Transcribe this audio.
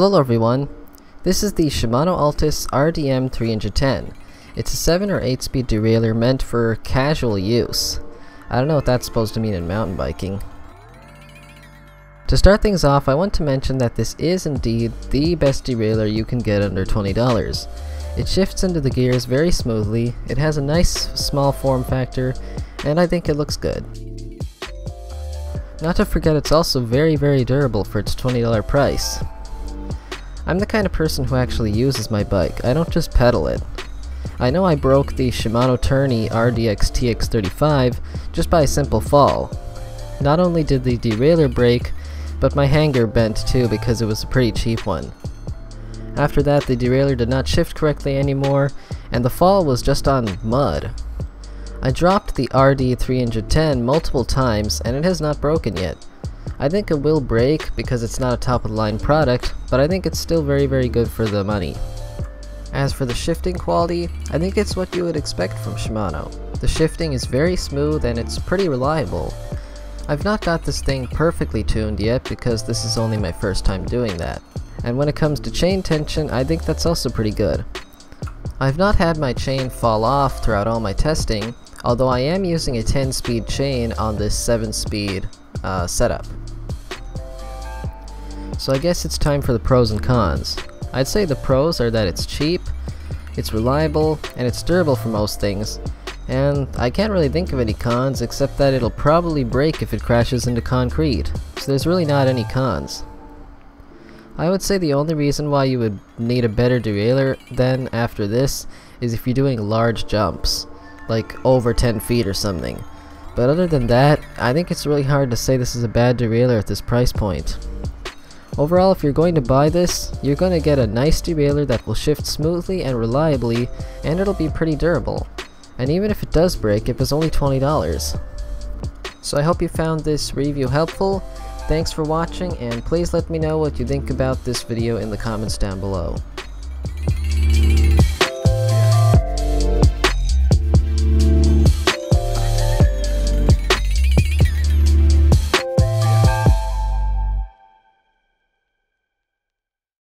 Hello everyone, this is the Shimano Altus RDM 310. It's a 7 or 8 speed derailleur meant for casual use. I don't know what that's supposed to mean in mountain biking. To start things off, I want to mention that this is indeed the best derailleur you can get under $20. It shifts into the gears very smoothly, it has a nice small form factor, and I think it looks good. Not to forget it's also very very durable for its $20 price. I'm the kind of person who actually uses my bike, I don't just pedal it. I know I broke the Shimano Tourney RDX TX35 just by a simple fall. Not only did the derailleur break, but my hanger bent too because it was a pretty cheap one. After that the derailleur did not shift correctly anymore, and the fall was just on mud. I dropped the RD310 multiple times and it has not broken yet. I think it will break because it's not a top of the line product, but I think it's still very very good for the money. As for the shifting quality, I think it's what you would expect from Shimano. The shifting is very smooth and it's pretty reliable. I've not got this thing perfectly tuned yet because this is only my first time doing that. And when it comes to chain tension, I think that's also pretty good. I've not had my chain fall off throughout all my testing, although I am using a 10 speed chain on this 7 speed uh, setup. So I guess it's time for the pros and cons. I'd say the pros are that it's cheap, it's reliable, and it's durable for most things, and I can't really think of any cons except that it'll probably break if it crashes into concrete, so there's really not any cons. I would say the only reason why you would need a better derailleur then after this is if you're doing large jumps, like over 10 feet or something. But other than that, I think it's really hard to say this is a bad derailleur at this price point. Overall, if you're going to buy this, you're going to get a nice derailleur that will shift smoothly and reliably, and it'll be pretty durable. And even if it does break, it was only $20. So I hope you found this review helpful, thanks for watching, and please let me know what you think about this video in the comments down below.